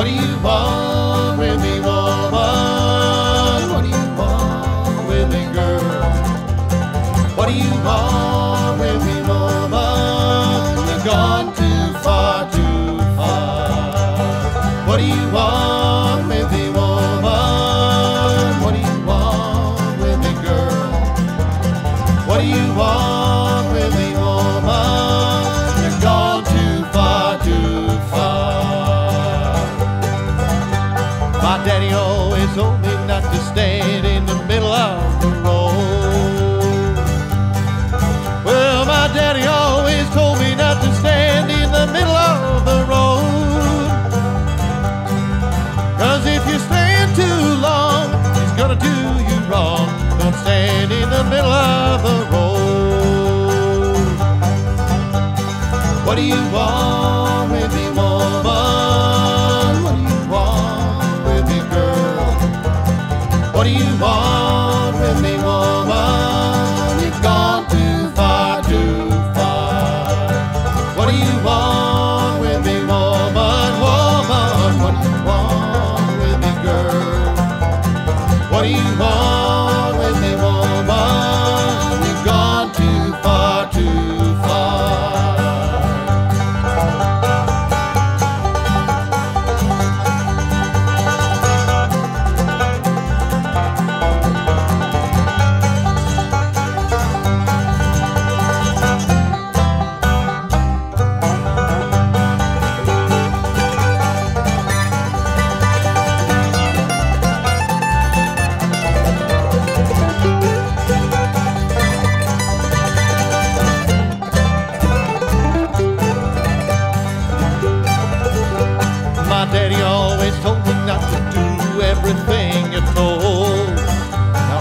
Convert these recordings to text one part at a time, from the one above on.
What do you want with me, woman? What do you want with me, girl? What do you want with me, woman? You're gone too to stand in the middle of the road. Well, my daddy always told me not to stand in the middle of the road. Cause if you stand too long, he's gonna do always told me not to do everything you're told. No.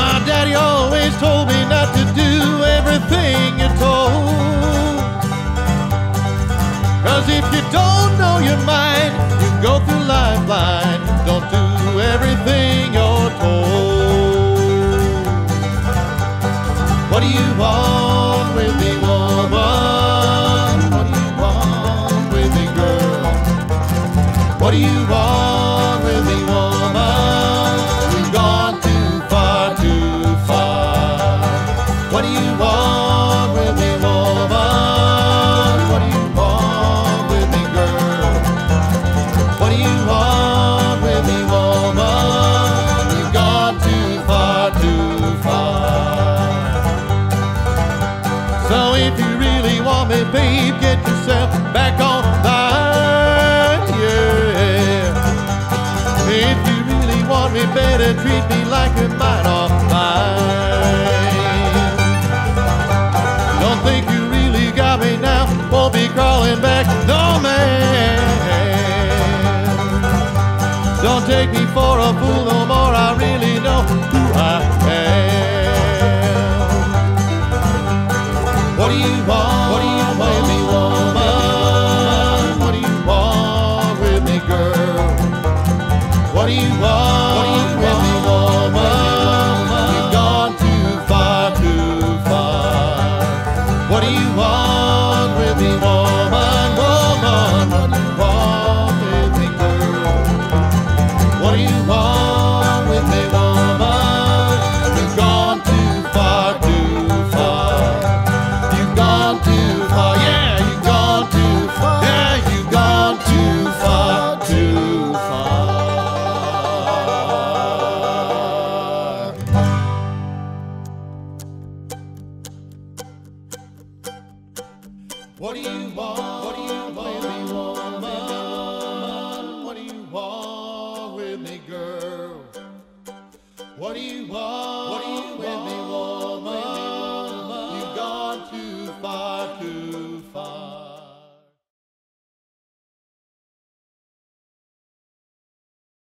My daddy always told me not to do everything you're told. Cause if you don't know your mind, So if you really want me, babe, get yourself back on line, yeah. If you really want me, better treat me like you're mine or mine. Don't think you really got me now, won't be crawling back, no man. Don't take me for a fool no more, I really know who I am. What do you want? What do you want?